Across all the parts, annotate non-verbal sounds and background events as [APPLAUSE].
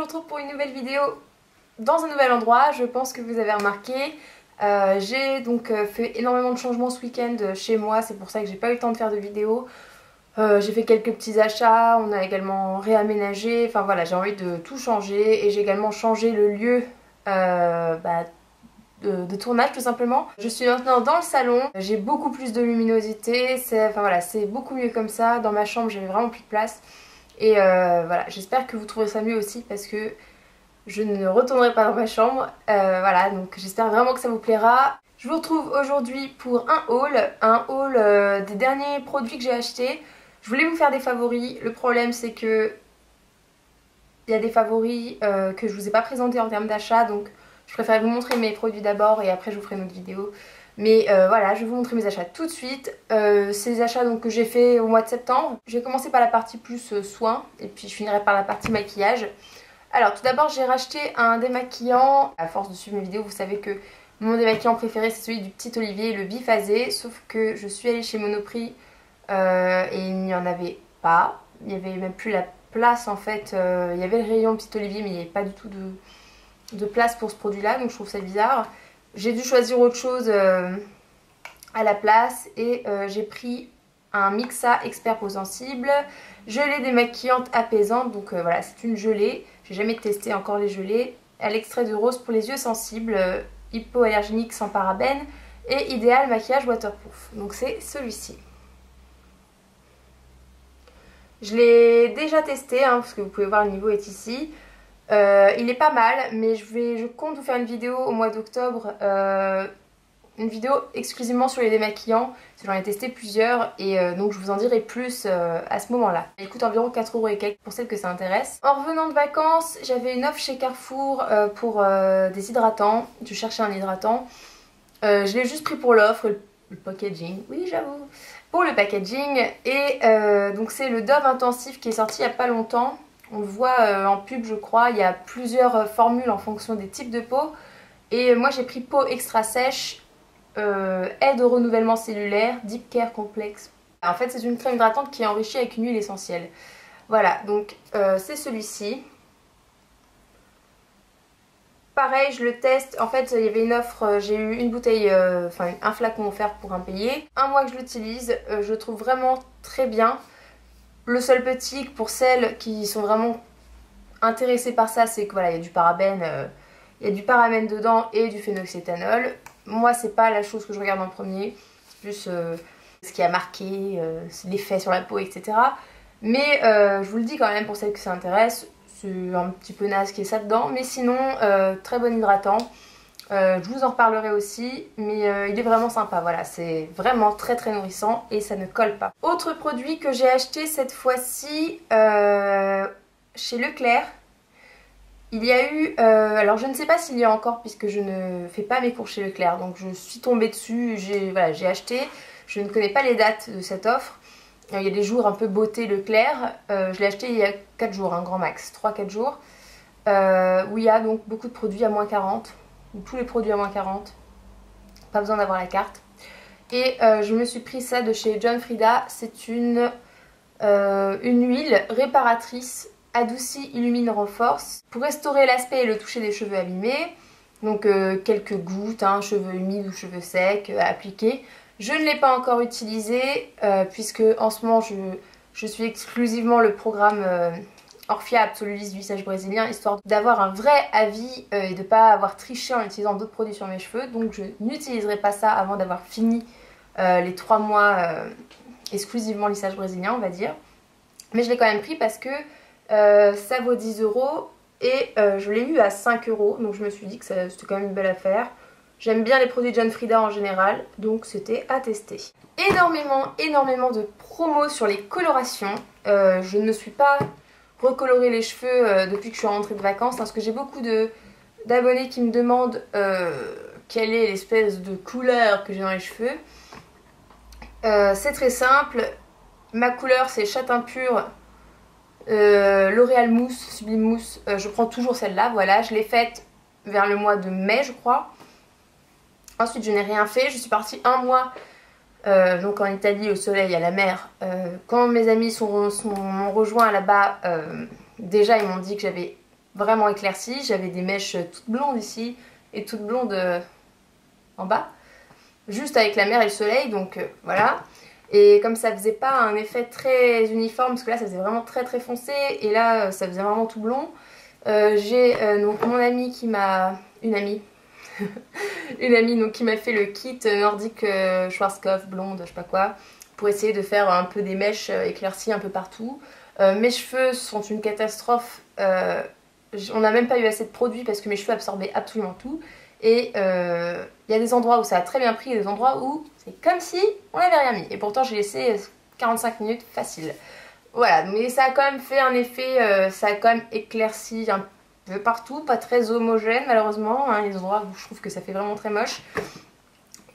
retrouve pour une nouvelle vidéo dans un nouvel endroit, je pense que vous avez remarqué. Euh, j'ai donc euh, fait énormément de changements ce week-end chez moi, c'est pour ça que j'ai pas eu le temps de faire de vidéos. Euh, j'ai fait quelques petits achats, on a également réaménagé, enfin voilà, j'ai envie de tout changer et j'ai également changé le lieu bah, de, tournage tout simplement. Je suis maintenant dans le salon, j'ai beaucoup plus de luminosité, c'est enfin, voilà, beaucoup mieux comme ça. Dans ma chambre j'avais vraiment plus de place et voilà, j'espère que vous trouverez ça mieux aussi parce que je ne retournerai pas dans ma chambre. Euh, voilà, donc j'espère vraiment que ça vous plaira. Je vous retrouve aujourd'hui pour un haul, un haul euh, des derniers produits que j'ai achetés. Je voulais vous faire des favoris, le problème c'est que il y a des favoris euh, que je vous ai pas présentés en termes d'achat, donc je préfère vous montrer mes produits d'abord et après je vous ferai une autre vidéo. Mais voilà, je vais vous montrer mes achats tout de suite. c'est les achats donc, que j'ai fait au mois de septembre. Je vais commencer par la partie plus soins et puis je finirai par la partie maquillage. Alors tout d'abord j'ai racheté un démaquillant. À force de suivre mes vidéos vous savez que mon démaquillant préféré c'est celui du petit Olivier, le biphasé. Sauf que je suis allée chez Monoprix euh, et il n'y en avait pas. Il n'y avait même plus la place en fait. Euh, il y avait le rayon petit Olivier mais il n'y avait pas du tout de, place pour ce produit là donc je trouve ça bizarre. J'ai dû choisir autre chose euh, à la place et j'ai pris un Mixa Expert Peau Sensible, gelée démaquillante apaisante, donc voilà c'est une gelée. J'ai jamais testé encore les gelées. À l'extrait de rose pour les yeux sensibles, euh, hypoallergénique sans parabènes et idéal maquillage waterproof. Donc c'est celui-ci. Je l'ai déjà testé, hein, parce que vous pouvez voir le niveau est ici. Euh, il est pas mal, mais je, vais, je compte vous faire une vidéo au mois d'octobre euh, une vidéo exclusivement sur les démaquillants, j'en ai testé plusieurs et euh, donc je vous en dirai plus à ce moment-là. Il coûte environ 4 euros et quelques pour celles que ça intéresse. En revenant de vacances, j'avais une offre chez Carrefour pour des hydratants, je cherchais un hydratant. je l'ai juste pris pour l'offre, le, packaging, oui j'avoue, pour le packaging et donc c'est le Dove Intensif qui est sorti il n'y a pas longtemps. On le voit en pub je crois, il y a plusieurs formules en fonction des types de peau. Et moi j'ai pris peau extra sèche euh, aide au renouvellement cellulaire, Deep Care Complex. En fait c'est une crème hydratante qui est enrichie avec une huile essentielle. Voilà, donc euh, c'est celui-ci. Pareil, je le teste. En fait, il y avait une offre, euh, j'ai eu une bouteille, enfin un flacon offert pour un payé. Un mois que je l'utilise, je le trouve vraiment très bien. Le seul petit pour celles qui sont vraiment intéressées par ça, c'est que voilà, il y a du parabène, il y a du parabène dedans et du phénoxyéthanol. Moi, c'est pas la chose que je regarde en premier. C'est plus euh, ce qui a marqué, euh, l'effet sur la peau, etc. Mais euh, je vous le dis quand même pour celles que ça intéresse. C'est un petit peu naze qui est ça dedans. Mais sinon, très bon hydratant. Je vous en reparlerai aussi, mais il est vraiment sympa, voilà, c'est vraiment très très nourrissant et ça ne colle pas. Autre produit que j'ai acheté cette fois-ci chez Leclerc, il y a eu, euh, alors je ne sais pas s'il y a encore puisque je ne fais pas mes cours chez Leclerc, donc je suis tombée dessus, j'ai acheté, je ne connais pas les dates de cette offre. Il y a des jours un peu beauté Leclerc, euh, je l'ai acheté il y a 4 jours, un grand max, 3-4 jours, euh, où il y a donc beaucoup de produits à moins 40, tous les produits à moins 40, pas besoin d'avoir la carte. Et je me suis pris ça de chez John Frieda, c'est une, une huile réparatrice adoucit, illumine, renforce. Pour restaurer l'aspect et le toucher des cheveux abîmés, donc euh, quelques gouttes, hein, cheveux humides ou cheveux secs euh, appliqués. Je ne l'ai pas encore utilisé euh, puisque en ce moment je, suis exclusivement le programme Orphia Absolulis du brésilien histoire d'avoir un vrai avis et de pas avoir triché en utilisant d'autres produits sur mes cheveux. Donc je n'utiliserai pas ça avant d'avoir fini les 3 mois exclusivement lissage brésilien on va dire. Mais je l'ai quand même pris parce que euh, ça vaut 10 euros et euh, je l'ai eu à 5 euros donc je me suis dit que c'était quand même une belle affaire. J'aime bien les produits John Frieda en général donc c'était à tester. Énormément, énormément de promos sur les colorations. Euh, je ne suis pas recoloré les cheveux depuis que je suis rentrée de vacances parce que j'ai beaucoup d'abonnés qui me demandent quelle est l'espèce de couleur que j'ai dans les cheveux. c'est très simple. Ma couleur c'est châtain pur euh, L'Oréal Mousse, Sublime Mousse, euh, je prends toujours celle-là, voilà, je l'ai faite vers le mois de mai je crois. Ensuite je n'ai rien fait, je suis partie un mois euh, donc en Italie au soleil, à la mer. quand mes amis sont, sont rejoints là-bas, déjà ils m'ont dit que j'avais vraiment éclaircie. J'avais des mèches toutes blondes ici et toutes blondes euh, en bas. Juste avec la mer et le soleil, donc euh, voilà. Et comme ça faisait pas un effet très uniforme, parce que là ça faisait vraiment très très foncé, et là ça faisait vraiment tout blond. J'ai donc mon amie qui m'a... Une amie [LAUGHS] une amie qui m'a fait le kit nordique Schwarzkopf blonde, je sais pas quoi, pour essayer de faire un peu des mèches éclaircies un peu partout. mes cheveux sont une catastrophe on n'a même pas eu assez de produits parce que mes cheveux absorbaient absolument tout. Et euh, il y a des endroits où ça a très bien pris et des endroits où c'est comme si on n'avait rien mis. Et pourtant j'ai laissé 45 minutes facile. Voilà, mais ça a quand même fait un effet, euh, ça a quand même éclairci un peu partout, pas très homogène malheureusement. Hein. des endroits où je trouve que ça fait vraiment très moche.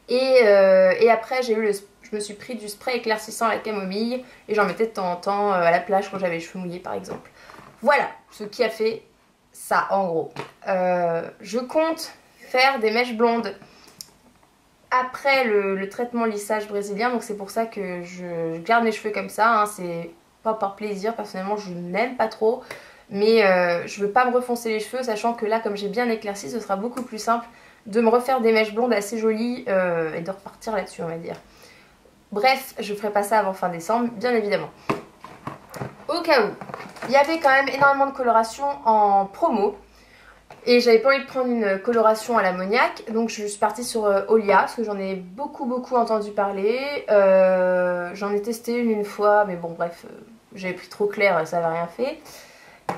Et, euh, après j'ai eu le, je me suis pris du spray éclaircissant à la camomille et j'en mettais de temps en temps à la plage quand j'avais les cheveux mouillés par exemple. Voilà ce qui a fait ça en gros. Euh, je compte faire des mèches blondes après le, traitement lissage brésilien donc c'est pour ça que je, garde mes cheveux comme ça. Hein. C'est pas par plaisir, personnellement je n'aime pas trop. Mais euh, je veux pas me refoncer les cheveux sachant que là comme j'ai bien éclairci ce sera beaucoup plus simple de me refaire des mèches blondes assez jolies euh, et de repartir là-dessus on va dire. Bref, je ferai pas ça avant fin décembre, bien évidemment. Au cas où, il y avait quand même énormément de coloration en promo. Et j'avais pas envie de prendre une coloration à l'ammoniac, donc je suis partie sur euh, Olia, parce que j'en ai beaucoup beaucoup entendu parler. Euh, j'en ai testé une une fois, mais bon bref, j'avais pris trop clair ça n'avait rien fait.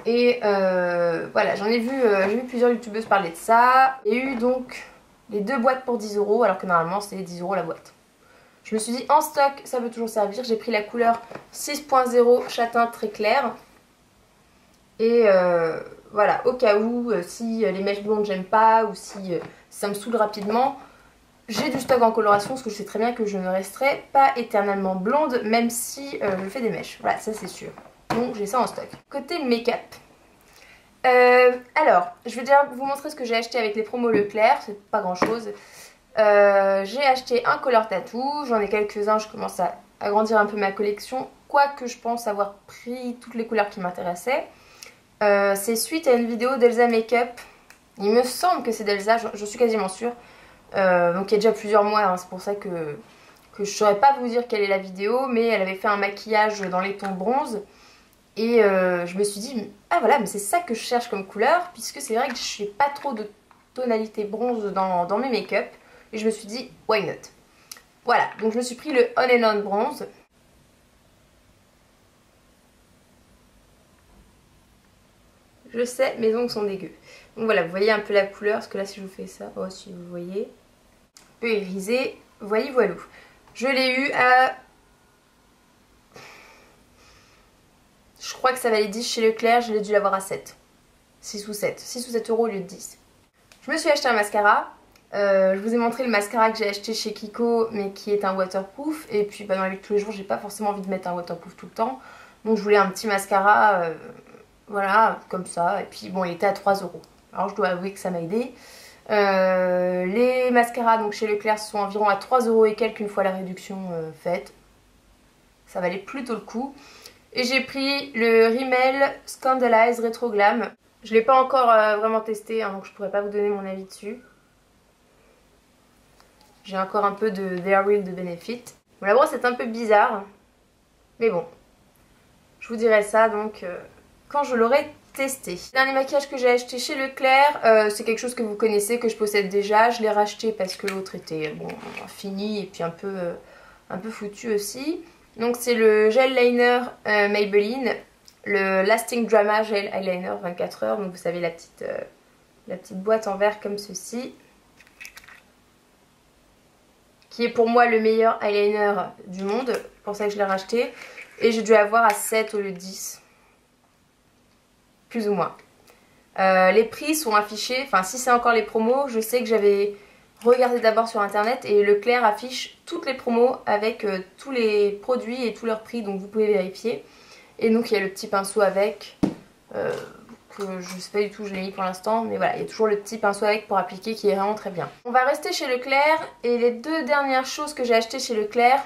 Et voilà, j'en ai vu, j'ai vu plusieurs youtubeuses parler de ça. A eu donc les deux boîtes pour 10 euros, alors que normalement c'était 10 euros la boîte. Je me suis dit en stock ça peut toujours servir, j'ai pris la couleur 6.0 châtain très clair. Et euh, voilà, au cas où, euh, si les mèches blondes j'aime pas ou si euh, ça me saoule rapidement, j'ai du stock en coloration parce que je sais très bien que je ne resterai pas éternellement blonde même si je fais des mèches. Voilà, ça c'est sûr. Donc j'ai ça en stock. Côté make-up. alors, je vais déjà vous montrer ce que j'ai acheté avec les promos Leclerc, c'est pas grand chose. j'ai acheté un color tattoo, j'en ai quelques-uns, je commence à agrandir un peu ma collection, quoique je pense avoir pris toutes les couleurs qui m'intéressaient. Euh, c'est suite à une vidéo d'Elsa Makeup. Il me semble que c'est d'Elsa, je, suis quasiment sûre. Euh, donc il y a déjà plusieurs mois, hein, c'est pour ça que, que je saurais pas vous dire quelle est la vidéo. Mais elle avait fait un maquillage dans les tons bronze. Et euh, je me suis dit, ah voilà, mais c'est ça que je cherche comme couleur. Puisque c'est vrai que je n'ai pas trop de tonalité bronze dans, dans mes make-up. Et je me suis dit, why not? Voilà, donc je me suis pris le On and On bronze. Je sais, mes ongles sont dégueux. Donc voilà, vous voyez un peu la couleur, parce que là si je vous fais ça, oh si vous voyez, un peu irisé, voyez voilou. Je l'ai eu à... crois que ça valait 10 chez Leclerc, je l'ai dû l'avoir à 7. 6 ou 7. 6 ou 7 euros au lieu de 10. Je me suis acheté un mascara. Euh, je vous ai montré le mascara que j'ai acheté chez Kiko, mais qui est un waterproof. Et puis bah, dans la vie de tous les jours, j'ai pas forcément envie de mettre un waterproof tout le temps. Donc je voulais un petit mascara... Euh, voilà, comme ça. Et puis bon, il était à 3 euros. Alors je dois avouer que ça m'a aidé. Euh, les mascaras donc chez Leclerc sont environ à 3 euros et quelques une fois la réduction faite. Ça valait plutôt le coup. Et j'ai pris le Rimmel Scandalize Retro Glam. Je ne l'ai pas encore euh, vraiment testé, hein, donc je pourrais pas vous donner mon avis dessus. J'ai encore un peu de Real de Benefit. Bon, la brosse est un peu bizarre, mais bon. Je vous dirai ça donc quand je l'aurai testé. Dernier maquillage que j'ai acheté chez Leclerc, euh, c'est quelque chose que vous connaissez, que je possède déjà. Je l'ai racheté parce que l'autre était bon, fini et puis un peu, euh, un peu foutu aussi. Donc c'est le gel liner euh, Maybelline, le Lasting Drama Gel Eyeliner 24 heures. Donc vous savez la petite, la petite boîte en verre comme ceci. Qui est pour moi le meilleur eyeliner du monde, pour ça que je l'ai racheté. Et j'ai dû avoir à 7 au lieu de 10 plus ou moins. Euh, les prix sont affichés, enfin si c'est encore les promos, je sais que j'avais regardé d'abord sur internet et Leclerc affiche toutes les promos avec euh, tous les produits et tous leurs prix donc vous pouvez vérifier. Et donc il y a le petit pinceau avec, euh, que je sais pas du tout, je l'ai mis pour l'instant, mais voilà, il y a toujours le petit pinceau avec pour appliquer qui est vraiment très bien. On va rester chez Leclerc et les deux dernières choses que j'ai achetées chez Leclerc,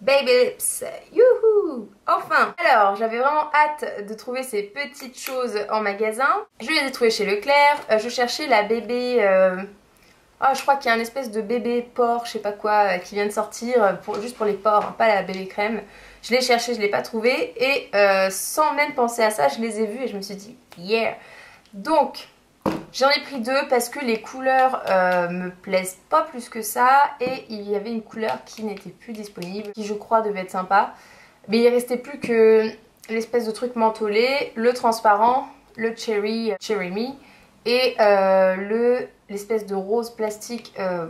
Baby Lips, youhou Enfin Alors, j'avais vraiment hâte de trouver ces petites choses en magasin. Je les ai trouvées chez Leclerc. Euh, je cherchais la bébé... Euh... Oh, je crois qu'il y a un espèce de bébé porc, je sais pas quoi, euh, qui vient de sortir, pour, juste pour les porcs, hein, pas la bébé crème. Je l'ai cherché, je l'ai pas trouvé. Et euh, sans même penser à ça, je les ai vus et je me suis dit, yeah Donc, J'en ai pris deux parce que les couleurs euh, me plaisent pas plus que ça et il y avait une couleur qui n'était plus disponible, qui je crois devait être sympa. Mais il restait plus que l'espèce de truc mentholé, le transparent, le cherry, cherry me et euh, l'espèce de rose plastique euh,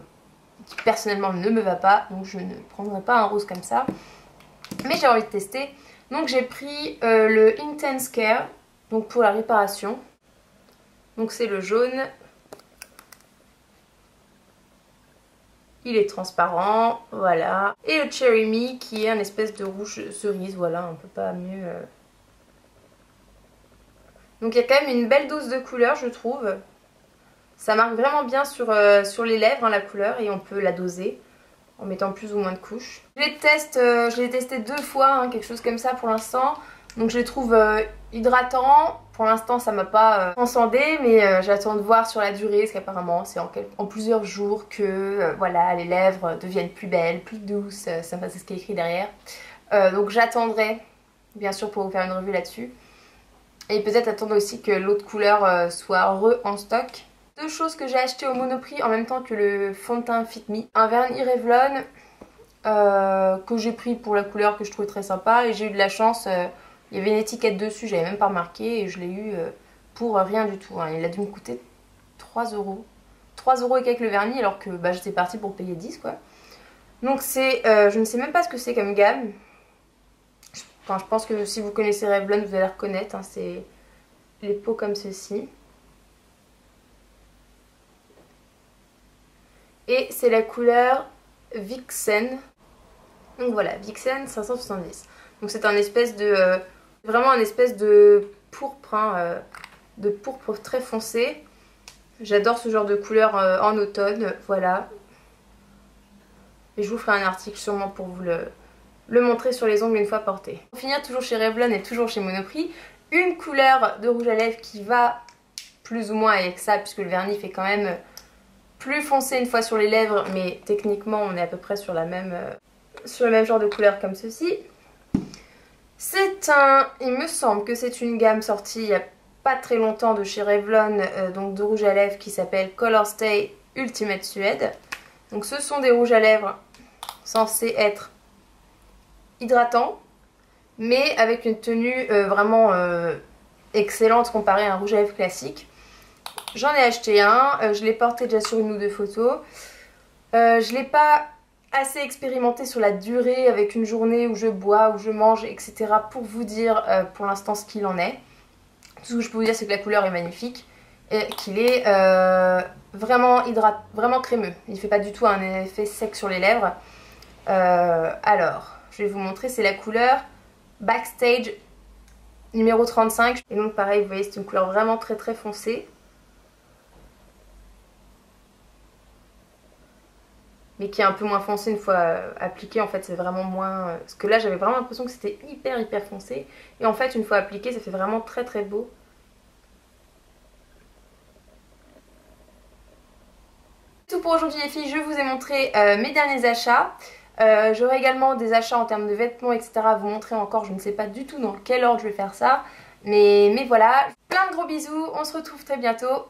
qui personnellement ne me va pas. Donc je ne prendrai pas un rose comme ça. Mais j'ai envie de tester. Donc j'ai pris euh, le Intense Care donc pour la réparation. Donc c'est le jaune. Il est transparent, voilà. Et le Cherry Me qui est un espèce de rouge cerise, voilà, on peut pas mieux... Donc il y a quand même une belle dose de couleur, je trouve. Ça marque vraiment bien sur, euh, les lèvres, hein, la couleur, et on peut la doser en mettant plus ou moins de couches. Je les euh, testé deux fois, hein, quelque chose comme ça pour l'instant. Donc je les trouve hydratants, pour l'instant, ça m'a pas euh, transcendé, mais euh, j'attends de voir sur la durée, parce qu'apparemment, c'est en, plusieurs jours que euh, voilà, les lèvres deviennent plus belles, plus douces. ça, c'est ce qui est écrit derrière. donc j'attendrai, bien sûr, pour vous faire une revue là-dessus. Et peut-être attendre aussi que l'autre couleur soit re en stock. Deux choses que j'ai acheté au Monoprix en même temps que le fond de teint Fit Me. Un vernis Revlon que j'ai pris pour la couleur que je trouvais très sympa et j'ai eu de la chance il y avait une étiquette dessus, j'avais même pas remarqué et je l'ai eu euh, pour rien du tout. Hein. Il a dû me coûter 3 euros. 3 euros et quelques le vernis alors que bah, j'étais partie pour payer 10 quoi. Donc c'est, euh, je ne sais même pas ce que c'est comme gamme. Je pense que si vous connaissez Revlon vous allez la reconnaître. Hein. c'est les pots comme ceci. Et c'est la couleur Vixen. Donc voilà, Vixen 570. Donc c'est un espèce de... Euh, Vraiment un espèce de pourpre, hein, euh, de pourpre très foncé. J'adore ce genre de couleur euh, en automne, voilà. Et je vous ferai un article sûrement pour vous le, le montrer sur les ongles une fois porté. Pour finir, toujours chez Revlon et toujours chez Monoprix, une couleur de rouge à lèvres qui va plus ou moins avec ça, puisque le vernis fait quand même plus foncé une fois sur les lèvres, mais techniquement on est à peu près euh, sur le même genre de couleur comme ceci. C'est un... Il me semble que c'est une gamme sortie il n'y a pas très longtemps de chez Revlon, euh, donc de rouge à lèvres qui s'appelle Color Stay Ultimate Suede. Donc ce sont des rouges à lèvres censés être hydratants, mais avec une tenue euh, vraiment euh, excellente comparée à un rouge à lèvres classique. J'en ai acheté un, je l'ai porté déjà sur une ou deux photos. je l'ai pas assez expérimenté sur la durée avec une journée où je bois, où je mange, etc. pour vous dire euh, pour l'instant ce qu'il en est. Tout ce que je peux vous dire c'est que la couleur est magnifique et qu'il est euh, vraiment hydrat vraiment crémeux. Il ne fait pas du tout un effet sec sur les lèvres. Euh, alors, je vais vous montrer, c'est la couleur Backstage numéro 35. Et donc pareil, vous voyez, c'est une couleur vraiment très très foncée. mais qui est un peu moins foncé une fois euh, appliqué en fait c'est vraiment moins euh, parce que là j'avais vraiment l'impression que c'était hyper hyper foncé et en fait une fois appliqué ça fait vraiment très très beau tout pour aujourd'hui les filles je vous ai montré euh, mes derniers achats j'aurai également des achats en termes de vêtements etc vous montrer encore je ne sais pas du tout dans quel ordre je vais faire ça. Mais, mais voilà plein de gros bisous on se retrouve très bientôt